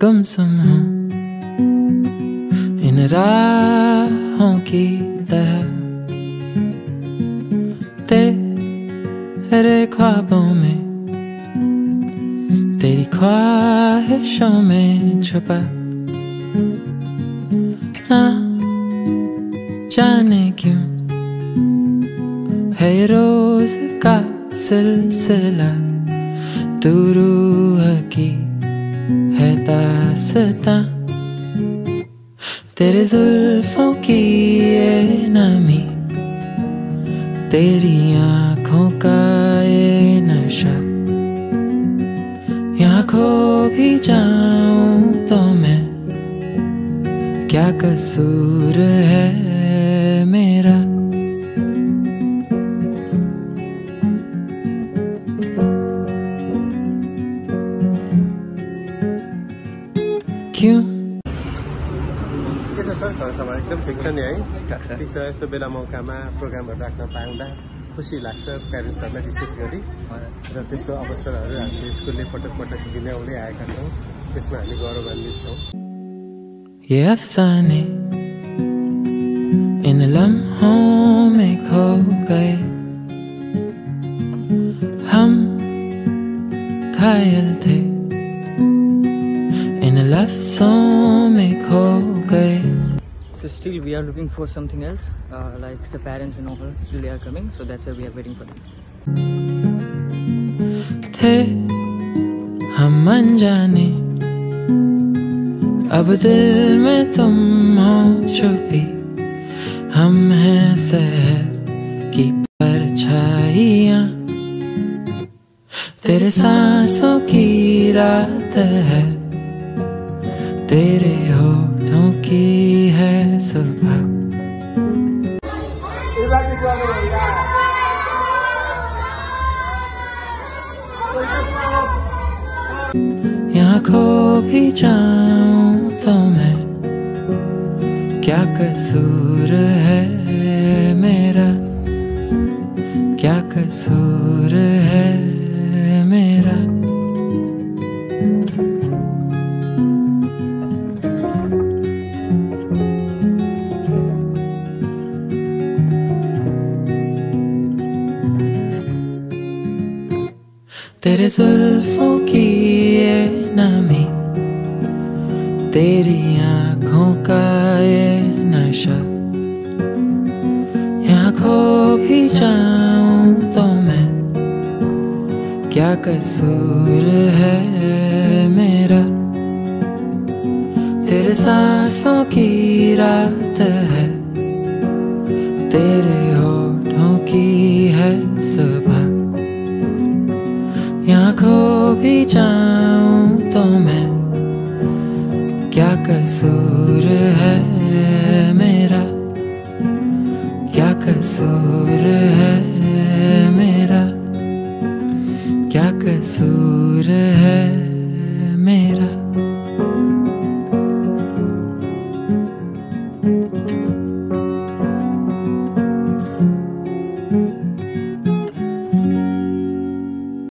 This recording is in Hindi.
गुमसुम हूँ इन राहों की तरह, तेरे ख्वाबों में, तेरी ख्वाहिशों में छुपा, ना जाने क्यों, है रोज का सिलसिला। तू रूह की है दासता। तेरे जुल्फों की ये नमी, तेरी आँखों का ये नशा। यहाँ खो भी जाऊँ तो मैं, क्या कसूर है क्यों के छ सर? घरसम्म एकदम ठिक छ नि है। ठिक छ। ठिक छ यस्तो बेला मौकामा प्रोग्रामहरू राख्न पाउँदा खुसी लाग्छ प्यारेन्ट्सहरूलाई विशेष गरी। र त्यस्तो अवसरहरू हामीले स्कुलले पटक पटक दिँदै आएका छौँ। त्यसमा हामी गौरवान्वित छौँ। इन लम्हों में खो गए हम घायल थे। लफ्जों में खो गए So still we are looking for something else, uh, like the parents and all, still they are coming, so that's why we are waiting for them. थे हम अनजाने अब दिल में तुम हो छुपी हम हैं शहर की परछाइयाँ तेरे सांसों की रात है तेरे होठों की है सुबह यहाँ खो भी जाऊँ तो मैं, क्या कसूर है मेरा? क्या कसूर है तेरे जुल्फों की ये नमी, तेरी आँखों का ये नशा। यहाँ खो भी जाऊँ तो मैं, क्या कसूर है मेरा? तेरे सांसों की रात है, तेरे होठों की है सुबह। यहाँ खो भी जाऊँ तो मैं, क्या कसूर है मेरा? क्या कसूर है मेरा? क्या कसूर है मेरा?